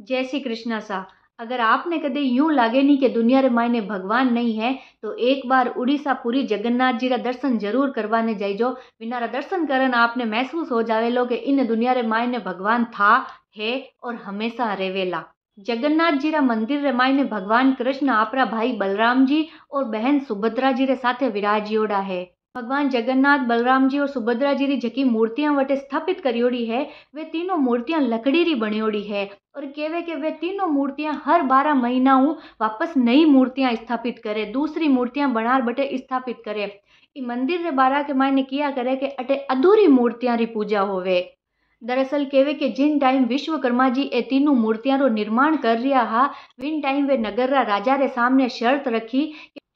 जय श्री कृष्णा सा। अगर आपने कदे यूँ लागे नहीं कि दुनिया रे मायने भगवान नहीं है तो एक बार उड़ीसा पुरी जगन्नाथ जी का दर्शन ज़रूर करवाने जाइजो। बिना रा दर्शन करन आपने महसूस हो जावेलो कि इन दुनिया रे मायने भगवान था, है और हमेशा रेवेला। जगन्नाथ जी रा मंदिर रे मायने भगवान कृष्ण आपरा भाई बलराम जी और बहन सुभद्रा जी रे साथे विराजियोड़ा है। भगवान जगन्नाथ बलराम जी और सुभद्रा जी री जकी मूर्तियाँ वटे स्थापित करियोड़ी है वे तीनों मूर्तियाँ लकड़ी री बनियोड़ी है और केवे के वे तीनों मूर्तियाँ हर बारह महीना वापस नई मूर्तियाँ स्थापित करे दूसरी मूर्तियाँ बनार बटे स्थापित करे ई मंदिर रे बारह के मायने किया करे कि अटे अधूरी मूर्तियाँ री पूजा होवे दरअसल केवे के जिन टाइम विश्वकर्मा जी ए तीनों मूर्तियाँ रो निर्माण कर रिया हा विन टाइम वे नगर रा राजा रे सामने शर्त रखी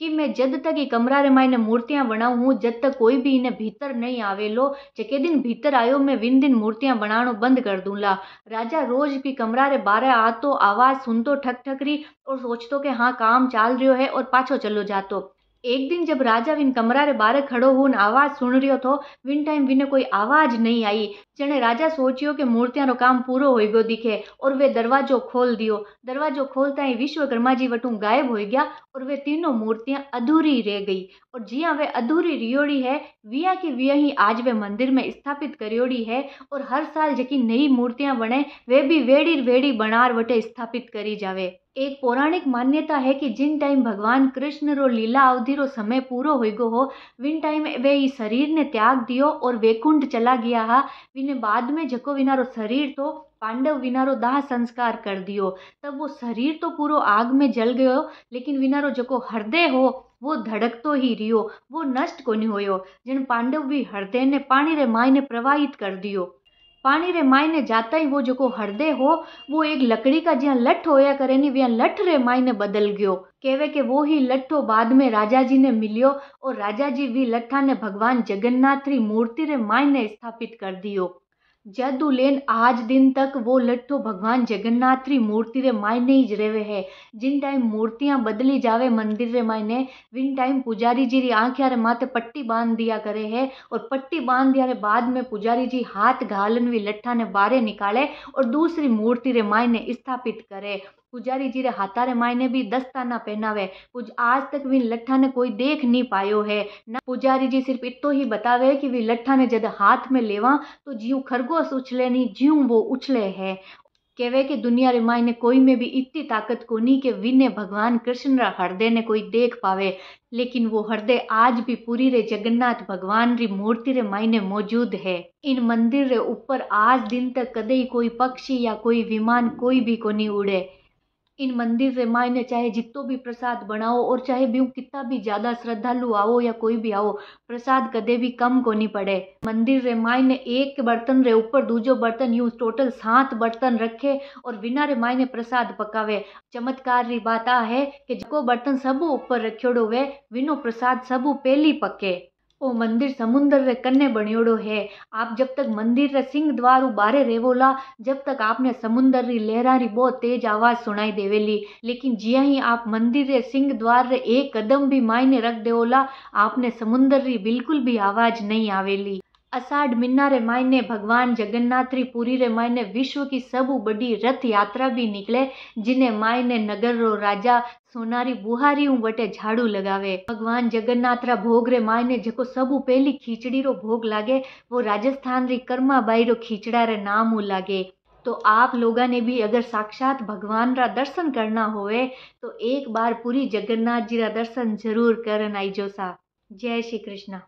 कि मैं जद तक ये कमरा रे मायने मूर्तियाँ बनाऊ हूँ जब तक कोई भी इन्हें भीतर नहीं आवे आवेलो जके दिन भीतर आयो मैं विन दिन मूर्तियाँ बनाना बंद कर दूँगा राजा रोज भी कमरा रे बारे आतो, आवाज़ सुन सुनतो ठक ठकरी और सोचतो कि हाँ काम चाल रियो है और पाछो चलो जातो। एक दिन जब राजा विन कमरा रे बारे खड़ो हुन आवाज़ सुन रियो थो, विन टाइम विने कोई आवाज़ नहीं आई। जने राजा सोचियो कि मूर्तियाँ रो काम पूरो हो गयो दिखे और वे दरवाजो खोल दियो। दरवाजो खोलता ही विश्वकर्मा जी वटू गायब हो गया और वे तीनों मूर्तियाँ अधूरी रह गई। और जिया वे अधूरी रियोड़ी है, विया की विया ही आज वे मंदिर में स्थापित करियोड़ी है और हर साल जकी नई मूर्तियाँ बने वे भी वेड़ी वेड़ी बनार वटे स्थापित करी जावे। एक पौराणिक मान्यता है कि जिन टाइम भगवान कृष्ण रो लीला अवधि रो समय पूरो हो गो हो, विन टाइम वे ई शरीर ने त्याग दियो और वैकुंठ चला गया हा। विने बाद में जको विनारो शरीर तो पांडव विनारो दाह संस्कार कर दियो। तब वो शरीर तो पूरो आग में जल गयो, लेकिन विनारो जको हृदय हो, वो धड़क तो ही रियो, वो नष्ट को नहीं होयो। जिन पांडव भी हृदय ने पानी रे माय ने प्रवाहित कर दियो। पानी रे मायने जाता ही वो जो हृदय हो, वो एक लकड़ी का जिया लठ होया करे नी, व्या लठ रे मायने बदल गयो। केवे के वो ही लट्ठो बाद में राजा जी ने मिलियो और राजा जी भी लट्ठा ने भगवान जगन्नाथ री मूर्ति रे मायने स्थापित कर दियो। लेन आज दिन तक वो लट्ठो भगवान जगन्नाथ री मूर्ति रे मायने ही रेवे है। जिन टाइम मूर्तियाँ बदली जावे मंदिर रे मायने, विन टाइम पुजारी जी री आंखिया रे माथे पट्टी बाँध दिया करे है और पट्टी बाँध दिया रे बाद में पुजारी जी हाथ घालन भी लट्ठा ने बारे निकाले और दूसरी मूर्ति रे मायने स्थापित करे। पुजारी जी रे हाथारे मायने भी दस्ताना पहनावे। कुछ आज तक भी लट्ठा ने कोई देख नहीं पायो है। ना पुजारी जी सिर्फ़ इतो ही बतावे कि वे लट्ठा ने जद हाथ में लेवा तो जीव खरगोश उछले नहीं जीव वो उछले है। कहवे कि दुनिया रे मायने कोई में भी इतनी ताकत को नहीं कि विने भगवान कृष्ण रा हृदय ने कोई देख पावे। लेकिन वो हृदय आज भी पूरी रे जगन्नाथ भगवान री मूर्ति रे मायने मौजूद है। इन मंदिर रे ऊपर आज दिन तक कदे कोई पक्षी या कोई विमान कोई भी को नहीं उड़े। इन मंदिर रे मायने चाहे जितो भी प्रसाद बनाओ और चाहे भी कितना भी ज़्यादा श्रद्धालु आओ या कोई भी आओ, प्रसाद कदे भी कम को नहीं पड़े। मंदिर रे मायने एक बर्तन रे ऊपर दूजो बर्तन यूँ टोटल सात बर्तन रखे और बिना रे मायने प्रसाद पकावे। चमत्कार री बात आ है कि जो बर्तन सब ऊपर रखियोड़ो वे विनो प्रसाद सब पहली पके। ओ मंदिर समुंदर रे कन्ने बनियोड़ो है। आप जब तक मंदिर रे सिंह द्वार बारे रेवोला, जब तक आपने समुंदर री लहरा री बहुत तेज आवाज़ सुनाई देवेली, लेकिन जिया ही आप मंदिर रे सिंह द्वार रे एक कदम भी मायने रख देवोला, आपने समुंदर री बिल्कुल भी आवाज़ नहीं आवेली। अषाढ़ महीना रे मायने भगवान जगन्नाथ री पुरी रे मायने विश्व की सब बड़ी रथ यात्रा भी निकले जिन्हें मायने नगर रो राजा सोनारी बुहारी वटे झाड़ू लगावे भगवान जगन्नाथ रा भोग रे मायने जको सब पहली खीचड़ी रो भोग लागे वो राजस्थान री कर्मा बाई रो खीचड़ा रे नाम लागे तो आप लोगों ने भी अगर साक्षात भगवान रा दर्शन करना होवे तो एक बार पूरी जगन्नाथ जी रा दर्शन ज़रूर करन आई जो सा जय श्री कृष्णा